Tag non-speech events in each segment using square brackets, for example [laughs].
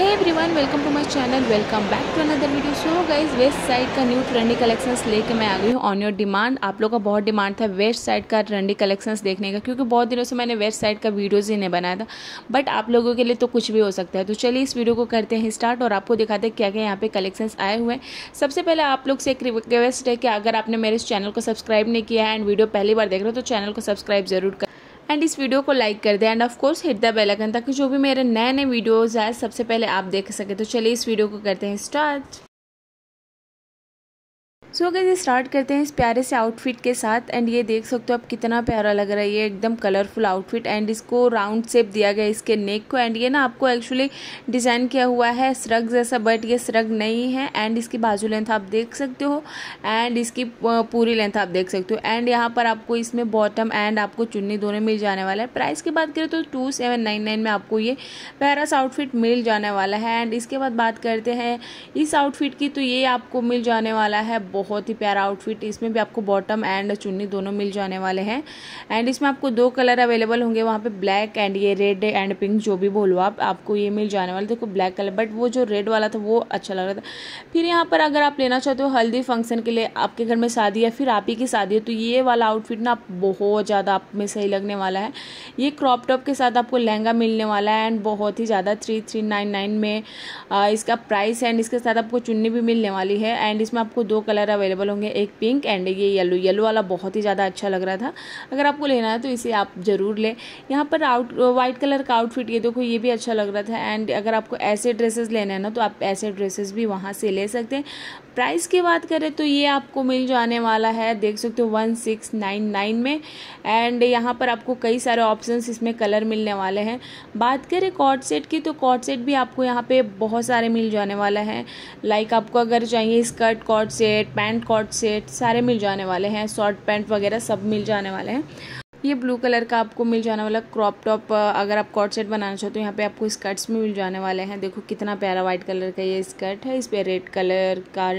Hey everyone welcome to my channel welcome back to another video so guys Westside का new trendy collections लेके मैं आ गई हूँ on your demand आप लोग का बहुत डिमांड था वेस्ट साइड का ट्रेंडी कलेक्शंस देखने का, क्योंकि बहुत दिनों से मैंने वेस्ट साइड का वीडियोज़ ही नहीं बनाया था. बट आप लोगों के लिए तो कुछ भी हो सकता है. तो चलिए इस वीडियो को करते हैं स्टार्ट और आपको दिखाते हैं क्या क्या यहाँ पे कलेक्शंस आए हुए हैं. सबसे पहले आप लोग से एक रिक्वेस्ट है कि अगर आपने मेरे इस चैनल को सब्सक्राइब नहीं किया है एंड वीडियो पहली बार देख रहे हो तो चैनल को सब्सक्राइब ज़रूर कर एंड इस वीडियो को लाइक कर दें। And of course hit the bell icon ताकि जो भी मेरे नए नए वीडियोज़ आए सबसे पहले आप देख सकें। तो चलिए इस वीडियो को करते हैं स्टार्ट सो अगर स्टार्ट करते हैं इस प्यारे से आउटफिट के साथ एंड ये देख सकते हो आप कितना प्यारा लग रहा है। ये एकदम कलरफुल आउटफिट एंड इसको राउंड शेप दिया गया इसके नेक को। एंड ये ना आपको एक्चुअली डिज़ाइन किया हुआ है स्रग जैसा बट ये श्रग नहीं है। एंड इसकी बाजू लेंथ आप देख सकते हो एंड इसकी पूरी लेंथ आप देख सकते हो। एंड यहाँ पर आपको इसमें बॉटम एंड आपको चुन्नी दोनों मिल जाने वाला है। प्राइस की बात करें तो टू सेवन नाइन नाइन में आपको ये प्यारा सा आउटफिट मिल जाने वाला है। एंड इसके बाद बात करते हैं, इस आउटफिट की तो ये आपको मिल जाने वाला है बहुत ही प्यारा आउटफिट इसमें भी आपको बॉटम एंड चुन्नी दोनों मिल जाने वाले हैं। एंड इसमें आपको दो कलर अवेलेबल होंगे, वहाँ पे ब्लैक एंड ये रेड एंड पिंक जो भी बोलो आप, आपको ये मिल जाने वाले। देखो ब्लैक कलर बट वो जो रेड वाला था, वो अच्छा लग रहा था। फिर यहाँ पर अगर आप लेना चाहते हो हल्दी फ़ंक्शन के लिए, आपके घर में शादी या फिर आप ही की शादी है तो ये वाला आउटफिट ना बहुत ज़्यादा आप में सही लगने वाला है। ये क्रॉप टॉप के साथ आपको लहंगा मिलने वाला है एंड बहुत ही ज़्यादा थ्री थ्री नाइन नाइन में इसका प्राइस एंड इसके साथ आपको चुन्नी भी मिलने वाली है। एंड इसमें आपको दो कलर अवेलेबल होंगे। एक पिंक एंड ये येलो येलो वाला बहुत ही ज़्यादा अच्छा लग रहा था। अगर आपको लेना है तो इसे आप ज़रूर लें। यहाँ पर आउट वाइट कलर का आउटफिट ये देखो, ये भी अच्छा लग रहा था। एंड अगर आपको ऐसे ड्रेसेस लेने हैं ना तो आप ऐसे ड्रेसेस भी वहाँ से ले सकते हैं। प्राइस की बात करें तो ये आपको मिल जाने वाला है। देख सकते हो वन सिक्स नाइन नाइन में। एंड यहाँ पर आपको कई सारे ऑप्शंस इसमें कलर मिलने वाले हैं। बात करें कॉट सेट की तो कॉट सेट भी आपको यहाँ पे बहुत सारे मिल जाने वाला है। लाइक आपको अगर चाहिए skirt coord set pant coord set सारे मिल जाने वाले हैं, शॉर्ट पैंट वगैरह सब मिल जाने वाले हैं। ये ब्लू कलर का आपको मिल जाने वाला क्रॉप टॉप अगर आप कॉट सेट बनाना चाहते हो, यहाँ पे आपको स्कर्ट्स में मिल जाने वाले हैं। देखो कितना प्यारा व्हाइट कलर का ये स्कर्ट है। इस पर रेड कलर का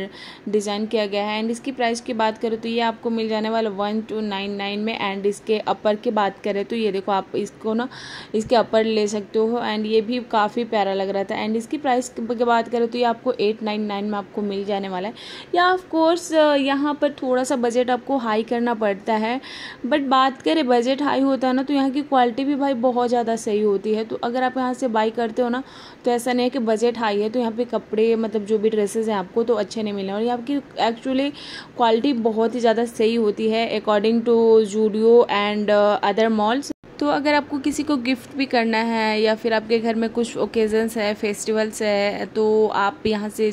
डिज़ाइन किया गया है। एंड इसकी प्राइस की बात करें तो ये आपको मिल जाने वाला वन टू नाइन नाइन में। एंड इसके अपर की बात करें तो ये देखो आप इसको ना, इसके अपर ले सकते हो। एंड ये भी काफ़ी प्यारा लग रहा था। एंड इसकी प्राइस की बात करें तो ये आपको एट नाइन नाइन में आपको मिल जाने वाला है। या ऑफकोर्स यहाँ पर थोड़ा सा बजट आपको हाई करना पड़ता है। बट बात करें बजट हाई होता है ना तो यहाँ की क्वालिटी भी भाई बहुत ज़्यादा सही होती है। तो अगर आप यहाँ से बाई करते हो ना तो ऐसा नहीं है कि बजट हाई है तो यहाँ पे कपड़े मतलब जो भी ड्रेसेस हैं आपको तो अच्छे नहीं मिले और यहाँ की एक्चुअली क्वालिटी बहुत ही ज़्यादा सही होती है according to Zudio and other malls तो अगर आपको किसी को गिफ्ट भी करना है या फिर आपके घर में कुछ ओकेजन्स है फेस्टिवल्स है तो आप यहाँ से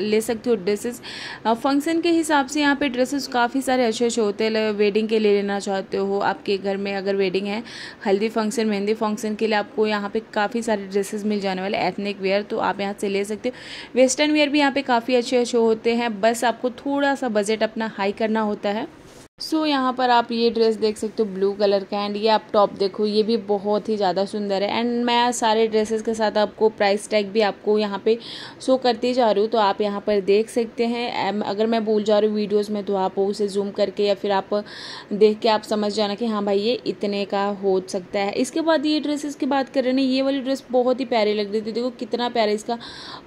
ले सकते हो ड्रेसेस फ़ंक्शन के हिसाब से यहाँ पे ड्रेसेस काफ़ी सारे अच्छे अच्छे होते हैं। वेडिंग के लिए लेना चाहते हो, आपके घर में अगर वेडिंग है, हल्दी फ़ंक्शन मेहंदी फ़ंक्शन के लिए आपको यहाँ पे काफ़ी सारे ड्रेसेस मिल जाने वाले एथनिक वेयर तो आप यहाँ से ले सकते हो। वेस्टर्न वेयर भी यहाँ पे काफ़ी अच्छे अच्छे होते हैं। बस आपको थोड़ा सा बजट अपना हाई करना होता है। सो so, यहाँ पर आप ये ड्रेस देख सकते हो ब्लू कलर का एंड ये आप टॉप देखो ये भी बहुत ही ज़्यादा सुंदर है। एंड मैं सारे ड्रेसेस के साथ आपको प्राइस टैग भी आपको यहाँ पे शो करती जा रही हूँ तो आप यहाँ पर देख सकते हैं। अगर मैं भूल जा रही हूँ वीडियोज़ में तो आप उसे जूम करके या फिर आप देख के आप समझ जाना कि हाँ भाई ये इतने का हो सकता है। इसके बाद ये ड्रेसेस की बात कर रहे हैं ये वाली ड्रेस बहुत ही प्यारी लग रही थी। देखो कितना प्यारा इसका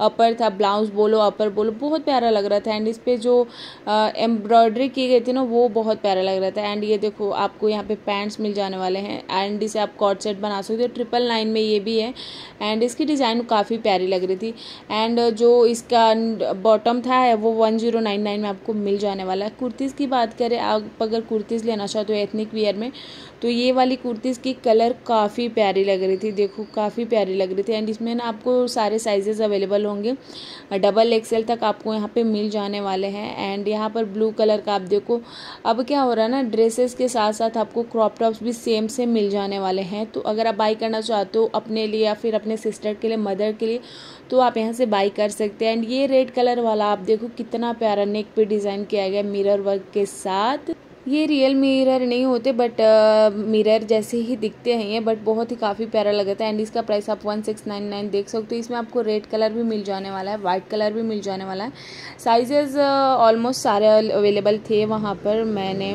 अपर था ब्लाउज बोलो अपर बोलो बहुत प्यारा लग रहा था। एंड इस पर जो एम्ब्रॉयडरी की गई थी ना वो बहुत बहुत प्यारा लग रहा था। एंड ये देखो, आपको यहाँ पे पैंट्स मिल जाने वाले हैं। एंड इसे आप कॉट सेट बना सकते हो। ट्रिपल नाइन में ये भी है। एंड इसकी डिज़ाइन काफ़ी प्यारी लग रही थी। एंड जो इसका बॉटम था वो वन ज़ीरो नाइन नाइन में आपको मिल जाने वाला है। कुर्तीज़ की बात करें, आप अगर कुर्तीज़ लेना चाहते हो एथनिक वियर में तो ये वाली कुर्तीज़ की कलर काफ़ी प्यारी लग रही थी, देखो काफ़ी प्यारी लग रही थी। एंड इसमें ना आपको सारे साइजेस अवेलेबल होंगे। डबल एक्सेल तक आपको यहाँ पे मिल जाने वाले हैं। एंड यहाँ पर ब्लू कलर का आप देखो। अब क्या हो रहा है ना ड्रेसेस के साथ साथ आपको क्रॉप टॉप्स भी सेम से मिल जाने वाले हैं। तो अगर आप बाई करना चाहते हो अपने लिए या फिर अपने सिस्टर के लिए मदर के लिए तो आप यहाँ से बाई कर सकते हैं। एंड ये रेड कलर वाला आप देखो कितना प्यारा नेक पे डिज़ाइन किया गया मिरर वर्क के साथ। ये रियल मिरर नहीं होते बट मिरर जैसे ही दिखते हैं ये बट बहुत ही काफ़ी प्यारा लगता है। एंड इसका प्राइस आप वन सिक्स नाइन नाइन देख सकते हो। इसमें आपको रेड कलर भी मिल जाने वाला है वाइट कलर भी मिल जाने वाला है। साइजेस ऑलमोस्ट सारे अवेलेबल थे वहाँ पर। मैंने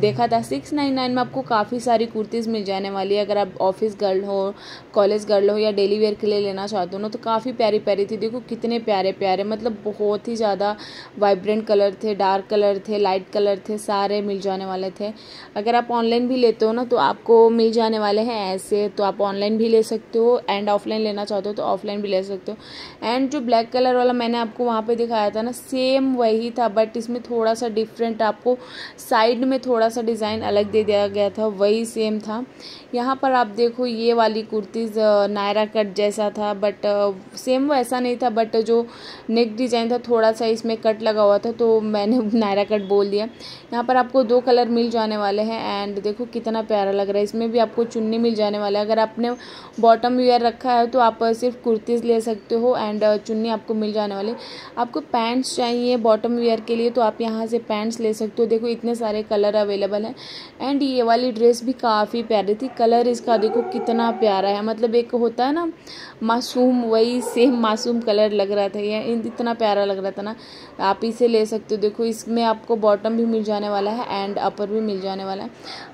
देखा था सिक्स नाइन नाइन में आपको काफ़ी सारी कुर्तीज़ मिल जाने वाली है। अगर आप ऑफ़िस गर्ल हो कॉलेज गर्ल हो या डेली वेयर के लिए लेना चाहते हो ना तो काफ़ी प्यारी प्यारी थी। देखो कितने प्यारे प्यारे मतलब बहुत ही ज़्यादा वाइब्रेंट कलर थे डार्क कलर थे लाइट कलर थे, सारे मिल जाने वाले थे। अगर आप ऑनलाइन भी लेते हो ना तो आपको मिल जाने वाले हैं ऐसे तो आप ऑनलाइन भी ले सकते हो एंड ऑफलाइन लेना चाहते हो तो ऑफलाइन भी ले सकते हो। एंड जो ब्लैक कलर वाला मैंने आपको वहाँ पर दिखाया था ना सेम वही था बट इसमें थोड़ा सा डिफरेंट आपको साइड में थोड़ा सा डिज़ाइन अलग दे दिया गया था, वही सेम था। यहाँ पर आप देखो, ये वाली कुर्तीज़ नायरा कट जैसा था बट सेम वैसा नहीं था बट जो नेक डिज़ाइन था थोड़ा सा इसमें कट लगा हुआ था तो मैंने [laughs] नायरा कट बोल दिया। यहाँ पर आपको दो कलर मिल जाने वाले हैं एंड देखो कितना प्यारा लग रहा है। इसमें भी आपको चुन्नी मिल जाने वाला है। अगर आपने बॉटम वेयर रखा है तो आप सिर्फ़ कुर्तीज़ ले सकते हो एंड चुन्नी आपको मिल जाने वाली। आपको पैंट्स चाहिए बॉटम वेयर के लिए तो आप यहाँ से पैंट्स ले सकते हो। देखो इतने सारे कलर अवेलेबल हैं। एंड ये वाली ड्रेस भी काफ़ी प्यारी थी। कलर इसका देखो कितना प्यारा है। मतलब एक होता है ना, मासूम, वही सेम मासूम कलर लग रहा था। ये इतना प्यारा लग रहा था ना। आप इसे ले सकते हो। देखो इसमें आपको बॉटम भी मिल जाने वाला है एंड अपर भी मिल जाने वाला है।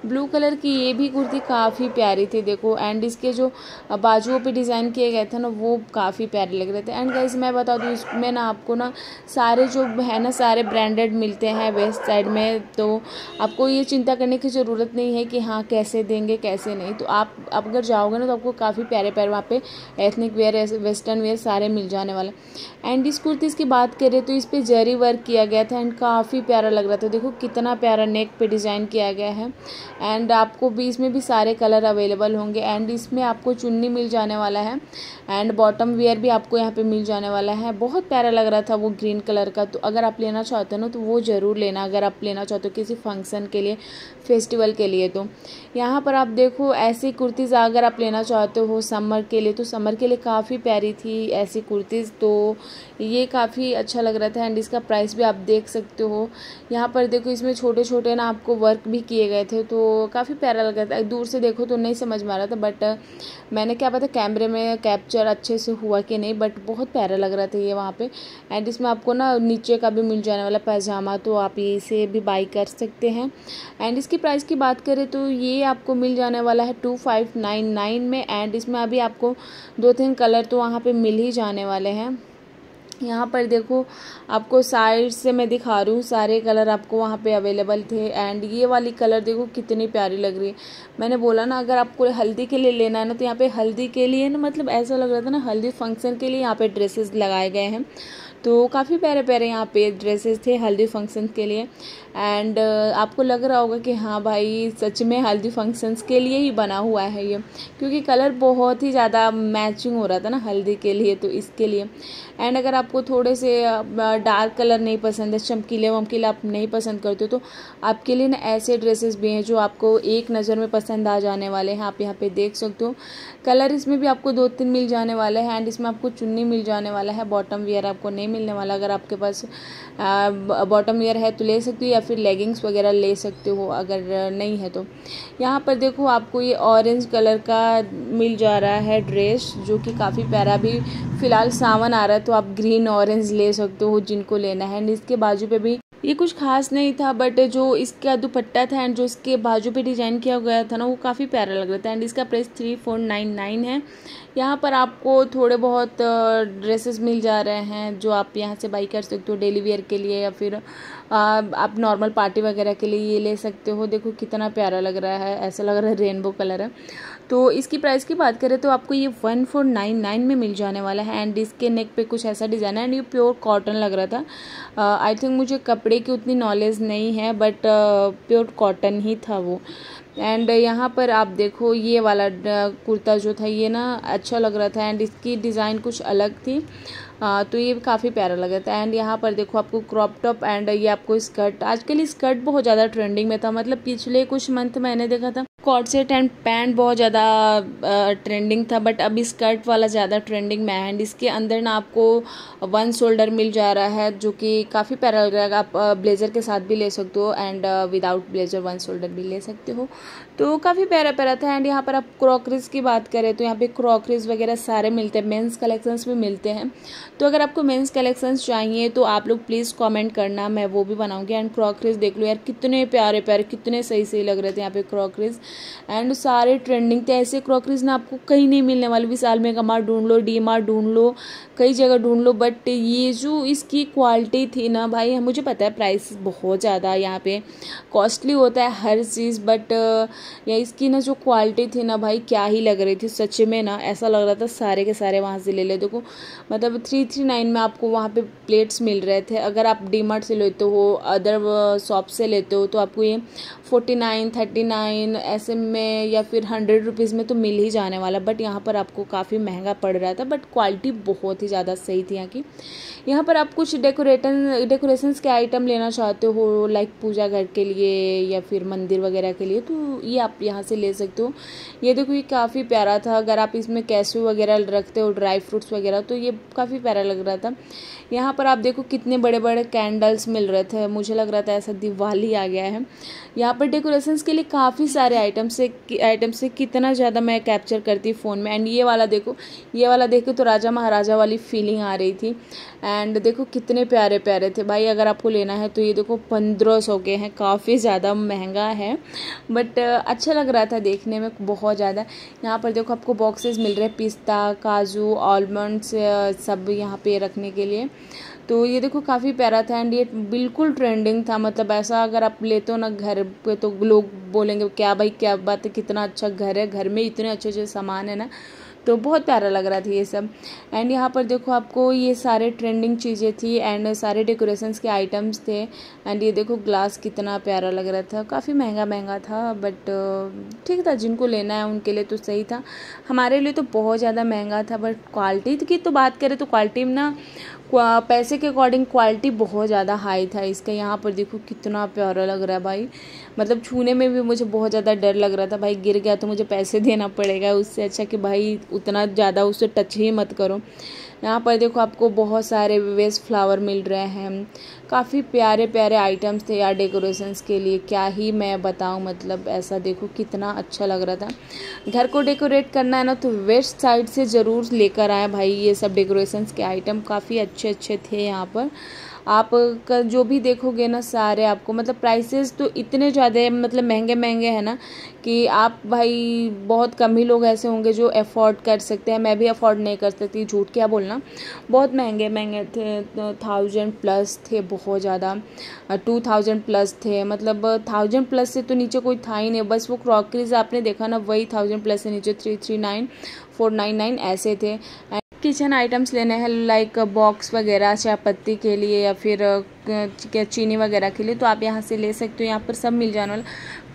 ब्लू कलर की ये भी कुर्ती काफ़ी प्यारी थी, देखो एंड इसके जो बाजुओं पे डिज़ाइन किए गए थे ना, वो काफ़ी प्यारे लग रहे थे। एंड गाइस मैं बता दूँ इसमें ना आपको ना सारे जो है ना, सारे ब्रांडेड मिलते हैं वेस्ट साइड में तो आपको ये चिंता करने की ज़रूरत नहीं है कि हाँ कैसे देंगे, कैसे नहीं। तो आप अगर जाओगे ना तो आपको काफ़ी प्यारे प्यारे वहाँ पे एथनिक वेयर वेस्टर्न वेयर सारे मिल जाने वाले एंड इस कुर्ती की बात करें तो इस पर जरी वर्क किया गया था एंड काफ़ी प्यारा लग रहा था। देखो, कितना प्यारा नेक पे डिज़ाइन किया गया है। एंड आपको भी इसमें भी सारे कलर अवेलेबल होंगे एंड इसमें आपको चुन्नी मिल जाने वाला है। एंड बॉटम वेयर भी आपको यहाँ पे मिल जाने वाला है। बहुत प्यारा लग रहा था वो ग्रीन कलर का। तो अगर आप लेना चाहते हो ना तो वो ज़रूर लेना। अगर आप लेना चाहते हो किसी फ़ंक्शन के लिए, फेस्टिवल के लिए तो। यहाँ पर आप देखो, ऐसी कुर्तीज़ अगर आप लेना चाहते हो समर के लिए तो समर के लिए काफ़ी प्यारी थी ऐसी कुर्तीज़। तो ये काफ़ी अच्छा लग रहा था एंड इसका प्राइस भी आप देख सकते हो। यहाँ पर देखो इसमें छोटे छोटे ना आपको वर्क भी किए गए थे तो काफ़ी प्यारा लग रहा था। दूर से देखो तो नहीं समझ में आ रहा था बट मैंने क्या पता कैमरे में कैप्चर अच्छे से हुआ कि नहीं बट बहुत प्यारा लग रहा था ये वहाँ पे। एंड इसमें आपको ना नीचे का भी मिल जाने वाला पैजामा तो आप इसे भी बाई कर सकते हैं। एंड इसकी प्राइस की बात करें तो ये आपको मिल जाने वाला है टू फाइव नाइन नाइन में एंड इसमें अभी आपको दो तीन कलर तो वहाँ पे मिल ही जाने वाले हैं। यहाँ पर देखो, आपको साइड से मैं दिखा रही हूँ, सारे कलर आपको वहाँ पे अवेलेबल थे। एंड ये वाली कलर देखो, कितनी प्यारी लग रही है। मैंने बोला ना, अगर आपको हल्दी के लिए लेना है ना तो यहाँ पे हल्दी के लिए ना मतलब ऐसा लग रहा था ना, हल्दी फ़ंक्शन के लिए यहाँ पे ड्रेसेस लगाए गए हैं। तो काफ़ी प्यारे प्यारे यहाँ पे ड्रेसेस थे हल्दी फ़ंक्शन के लिए। एंड uh, आपको लग रहा होगा कि हाँ भाई सच में हल्दी फ़ंक्शंस के लिए ही बना हुआ है ये। क्योंकि कलर बहुत ही ज़्यादा मैचिंग हो रहा था ना हल्दी के लिए तो इसके लिए। एंड अगर आपको थोड़े से डार्क uh, कलर नहीं पसंद है चमकीले वमकीले आप नहीं पसंद करते हो तो आपके लिए ना ऐसे ड्रेसेस भी हैं जो आपको एक नज़र में पसंद आ जाने वाले हैं। आप यहाँ पे देख सकते हो। कलर इसमें भी आपको दो तीन मिल जाने वाले हैं एंड इसमें आपको चुन्नी मिल जाने वाला है बॉटम वेयर आपको नहीं मिलने वाला अगर आपके पास बॉटम वेयर है तो ले सकते हो या फिर लेगिंग्स वगैरह ले सकते हो अगर नहीं है तो। यहाँ पर देखो आपको ये ऑरेंज कलर का मिल जा रहा है ड्रेस जो कि काफ़ी प्यारा भी। फ़िलहाल सावन आ रहा है तो आप ग्रीन ऑरेंज ले सकते हो जिनको लेना है। एंड इसके बाजू पे भी ये कुछ खास नहीं था बट जो इसका दुपट्टा था एंड जो इसके बाजू पे डिज़ाइन किया गया था ना, वो काफ़ी प्यारा लग रहा था। एंड इसका price three four nine nine है। यहाँ पर आपको थोड़े बहुत ड्रेसेस मिल जा रहे हैं जो आप यहाँ से बाई कर सकते हो डेली वेयर के लिए या फिर आप नॉर्मल पार्टी वगैरह के लिए ये ले सकते हो। देखो कितना प्यारा लग रहा है, ऐसा लग रहा है रेनबो कलर है। तो इसकी प्राइस की बात करें तो आपको ये वन फोर नाइन नाइन में मिल जाने वाला है एंड इसके नेक पे कुछ ऐसा डिज़ाइन है एंड ये प्योर कॉटन लग रहा था। आई थिंक मुझे कपड़े की उतनी नॉलेज नहीं है बट प्योर कॉटन ही था वो। एंड यहाँ पर आप देखो ये वाला कुर्ता जो था ये ना अच्छा लग रहा था एंड इसकी डिज़ाइन कुछ अलग थी। आ, तो ये काफ़ी प्यारा लग रहा था। एंड यहाँ पर देखो आपको क्रॉप टॉप एंड ये आपको स्कर्ट आजकल स्कर्ट बहुत ज़्यादा ट्रेंडिंग में था। मतलब पिछले कुछ मंथ मैंने देखा था कॉट सेट एंड पैंट बहुत ज़्यादा ट्रेंडिंग था बट अभी स्कर्ट वाला ज़्यादा ट्रेंडिंग में है एंड इसके अंदर ना आपको वन शोल्डर मिल जा रहा है, जो कि काफ़ी है। आप ब्लेज़र के साथ भी ले सकते हो and without blazer one shoulder भी ले सकते हो। तो काफ़ी प्यारा प्यारा था। एंड यहाँ पर आप क्रॉकरीज की बात करें तो यहाँ पे क्रॉकरीज वगैरह सारे मिलते हैं। मेंस कलेक्शंस भी मिलते हैं। तो अगर आपको मेंस कलेक्शंस चाहिए तो आप लोग प्लीज़ कमेंट करना, मैं वो भी बनाऊँगी। एंड क्रॉकरीज देख लो यार, कितने प्यारे प्यारे, कितने सही सही लग रहे थे यहाँ पे क्रॉकरीज एंड सारे ट्रेंडिंग थे। ऐसे क्रॉकरीज ना आपको कहीं नहीं मिलने वाले। विशाल में कमार ढूंढ लो, डी मार ढूंढ लो। कई जगह ढूंढ लो बट ये जो इसकी क्वालिटी थी ना भाई, मुझे पता है प्राइस बहुत ज़्यादा यहाँ पे कॉस्टली होता है हर चीज़ बट या इसकी ना जो क्वालिटी थी ना भाई, क्या ही लग रही थी सच में ना, ऐसा लग रहा था सारे के सारे वहाँ से ले ले। देखो मतलब थ्री थ्री नाइन में आपको वहाँ पे प्लेट्स मिल रहे थे, अगर आप डी से लेते हो अदर शॉप से लेते हो तो आपको ये फोर्टी नाइन थर्टी नाइन ऐसे में या फिर हंड्रेड रुपीज़ में तो मिल ही जाने वाला बट यहाँ पर आपको काफ़ी महँगा पड़ रहा था बट क्वालिटी बहुत ही ज़्यादा सही थी यहाँ की। यहाँ पर आप कुछ डेकोरेटन, डेकोरेशंस के आइटम लेना चाहते हो लाइक पूजा घर के लिए या फिर मंदिर वगैरह के लिए तो ये आप यहाँ से ले सकते हो। ये देखो ये काफ़ी प्यारा था, अगर आप इसमें कैसू वगैरह रखते हो, ड्राई फ्रूट्स वगैरह तो ये काफ़ी प्यारा लग रहा था। यहाँ पर आप देखो कितने बड़े बड़े कैंडल्स मिल रहे थे, मुझे लग रहा था ऐसा दिवाली आ गया है। यहाँ पर डेकोरेशंस के लिए काफ़ी सारे आइटम से आइटम से कितना ज़्यादा मैं कैप्चर करती फ़ोन में। एंड ये वाला देखो, ये वाला देखो तो राजा महाराजा वाली फीलिंग आ रही थी। एंड देखो कितने प्यारे प्यारे थे। भाई, अगर आपको लेना है तो ये देखो पंद्रह सौ के हैं। काफ़ी ज़्यादा महँगा है। बट अच्छा लग रहा था देखने में बहुत ज़्यादा। यहाँ पर देखो आपको बॉक्सेस मिल रहे हैं। पिस्ता, काजू आलमंड्स सब यहाँ पे रखने के लिए। तो ये देखो काफ़ी प्यारा था एंड ये बिल्कुल ट्रेंडिंग था। मतलब ऐसा अगर आप लेते हो ना घर पे तो लोग बोलेंगे, क्या भाई, क्या बात है, कितना अच्छा घर है। घर में इतने अच्छे अच्छे सामान है ना। तो बहुत प्यारा लग रहा था ये सब। एंड यहाँ पर देखो आपको ये सारे ट्रेंडिंग चीज़ें थी एंड सारे डेकोरेशंस के आइटम्स थे। एंड ये देखो ग्लास कितना प्यारा लग रहा था। काफ़ी महँगा महँगा था बट ठीक था, जिनको लेना है उनके लिए तो सही था। हमारे लिए तो बहुत ज़्यादा महँगा था बट क्वालिटी की तो बात करें तो क्वालिटी में ना पैसे के अकॉर्डिंग क्वालिटी बहुत ज़्यादा हाई था इसका। यहाँ पर देखो कितना प्यारा लग रहा है भाई। मतलब छूने में भी मुझे बहुत ज़्यादा डर लग रहा था। भाई गिर गया तो मुझे पैसे देना पड़ेगा। उससे अच्छा कि भाई उतना ज़्यादा उससे टच ही मत करो। यहाँ पर देखो आपको बहुत सारे वेस्ट फ्लावर मिल रहे हैं। काफ़ी प्यारे प्यारे आइटम्स थे यार डेकोरेशंस के लिए। क्या ही मैं बताऊँ मतलब ऐसा देखो कितना अच्छा लग रहा था। घर को डेकोरेट करना है ना तो वेस्ट साइड से ज़रूर लेकर आए भाई। ये सब डेकोरेशंस के आइटम काफ़ी अच्छे अच्छे थे यहाँ पर। आप का जो भी देखोगे ना सारे आपको मतलब प्राइसेस तो इतने ज़्यादा मतलब महँगे महँगे हैं ना, कि आप भाई बहुत कम ही लोग ऐसे होंगे जो अफोर्ड कर सकते हैं। मैं भी अफोर्ड नहीं कर सकती, झूठ क्या बोलना। बहुत महँगे महँगे थे थाउज़ेंड प्लस थे बहुत ज़्यादा। टू थाउज़ेंड प्लस थे मतलब थाउज़ेंड प्लस से तो नीचे कोई था ही नहीं। बस वो क्रॉकरीज आपने देखा ना, वही थाउज़ेंड प्लस से नीचे three three nine four nine nine ऐसे थे। किचन आइटम्स लेने हैं लाइक बॉक्स वगैरह, चाय पत्ती के लिए या फिर चीनी वगैरह के लिए तो आप यहाँ से ले सकते हो। यहाँ पर सब मिल जाने वाला।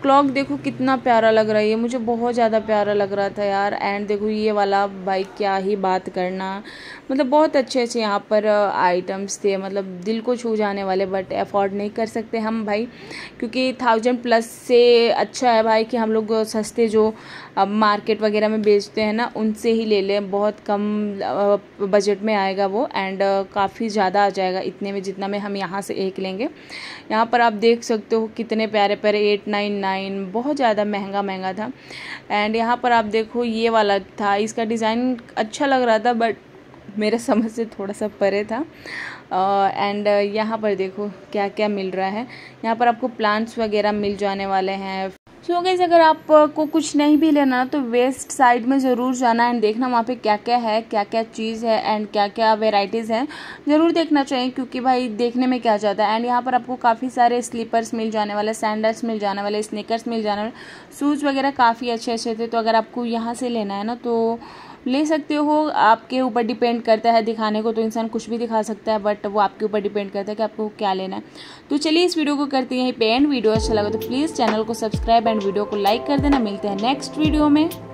क्लॉक देखो कितना प्यारा लग रहा है। ये मुझे बहुत ज़्यादा प्यारा लग रहा था यार। एंड देखो ये वाला बाइक क्या ही बात करना। मतलब बहुत अच्छे अच्छे यहाँ पर आइटम्स थे। मतलब दिल को छू जाने वाले बट अफोर्ड नहीं कर सकते हम भाई। क्योंकि थाउज़ेंड प्लस से अच्छा है भाई कि हम लोग सस्ते जो मार्केट वगैरह में बेचते हैं ना उनसे ही ले लें। बहुत कम बजट में आएगा वो एंड काफ़ी ज़्यादा आ जाएगा इतने में जितना में हम यहाँ से एक लेंगे। यहाँ पर आप देख सकते हो कितने प्यारे प्यारे एट नाइन नाइन बहुत ज़्यादा महँगा महँगा था। एंड यहाँ पर आप देखो ये वाला था इसका डिज़ाइन अच्छा लग रहा था बट मेरे समझ से थोड़ा सा परे था। एंड uh, यहाँ पर देखो क्या क्या मिल रहा है। यहाँ पर आपको प्लांट्स वगैरह मिल जाने वाले हैं। सो so गैस अगर आपको कुछ नहीं भी लेना तो वेस्ट साइड में ज़रूर जाना एंड देखना वहाँ पे क्या क्या है क्या क्या चीज़ है एंड क्या क्या वेराइटीज़ हैं। ज़रूर देखना चाहिए, क्योंकि भाई देखने में क्या जाता है। एंड यहाँ पर आपको काफ़ी सारे स्लीपर्स मिल जाने वाले सैंडल्स मिल जाने वाले स्निकर्स मिल जाने वाले शूज़ वगैरह काफ़ी अच्छे अच्छे थे। तो अगर आपको यहाँ से लेना है ना तो ले सकते हो। आपके ऊपर डिपेंड करता है दिखाने को तो इंसान कुछ भी दिखा सकता है बट वो आपके ऊपर डिपेंड करता है कि आपको क्या लेना है। तो चलिए इस वीडियो को करते हैं पे एंड वीडियो अच्छा लगा तो प्लीज़ चैनल को सब्सक्राइब एंड वीडियो को लाइक कर देना। मिलते हैं नेक्स्ट वीडियो में।